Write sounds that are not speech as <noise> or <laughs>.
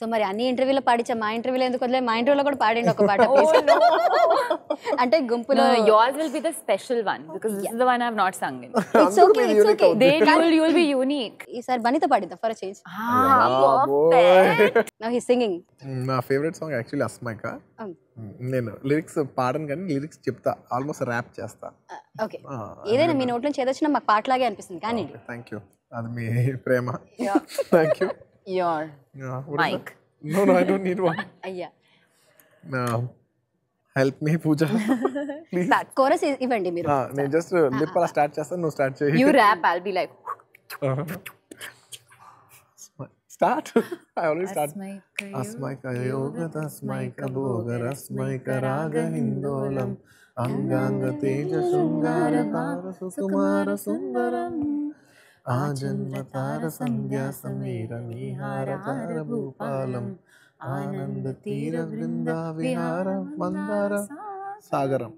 So మరి అన్ని ఇంటర్వ్యూలో పాడించా మా ఇంటర్వ్యూలో ఎందుకు వదిలే? మా ఇంటర్వ్యూలో కూడా పాడండి ఒక పాట. <laughs> అంటే గుంపులో yours will be the special one because this is the one I've not sung in. It's okay it's okay They will, you will be unique. ఈసారి Banita పాడిద్దాం for change Ah, perfect. Now he singing నా favourite song actually అస్మైక. నేను lyrics పాడను కానీ lyrics చెప్తా almost rap చేస్తా. Okay ఏదైనా మీ note నుంచి ఏదొచ్చినా మాకు పాటలాగే అనిపిస్తుంది కానీ థ్యాంక్ యూ అది మీ ప్రేమ. Thank you <laughs> Your mic. No no I don't need one అయ్యా help me Pooja please chorus ఇవ్వండి మీరు నేను జస్ట్ లిప్ అలా స్టార్ట్ చేస్తాను నువ్వు స్టార్ట్ చేయి You rap, I'll be like. Start I already start అస్మైక యోగ తస్మైక భోగ రస్మైక రాగ హిందోళం అంగాంగ తేజ శృంగార తార సుకుమార సుందరం ఆ జన్మ తార సంధ్యా సమీర నీహార తార భూపాలం ఆనంద తీర బృంద విహార మందార సాగరం